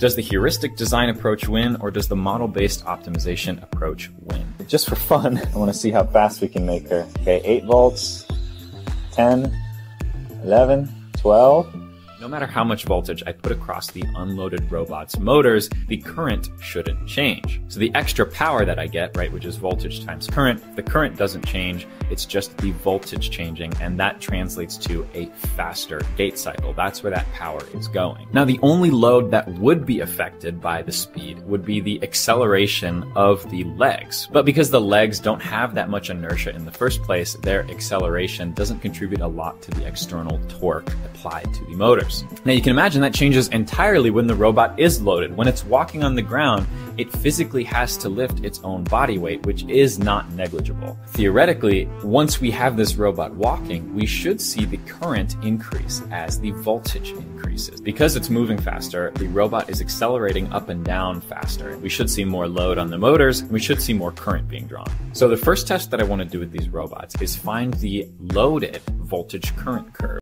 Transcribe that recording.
Does the heuristic design approach win, or does the model-based optimization approach win? Just for fun, I want to see how fast we can make her. Okay, 8 volts, 10, 11, 12. No matter how much voltage I put across the unloaded robot's motors, the current shouldn't change. So the extra power that I get, right, which is voltage times current, the current doesn't change, it's just the voltage changing, and that translates to a faster gait cycle. That's where that power is going. Now, the only load that would be affected by the speed would be the acceleration of the legs. But because the legs don't have that much inertia in the first place, their acceleration doesn't contribute a lot to the external torque applied to the motors. Now you can imagine that changes entirely when the robot is loaded. When it's walking on the ground, it physically has to lift its own body weight, which is not negligible. Theoretically, once we have this robot walking, we should see the current increase as the voltage increases. Because it's moving faster, the robot is accelerating up and down faster. We should see more load on the motors, we should see more current being drawn. So the first test that I want to do with these robots is find the loaded voltage current curve.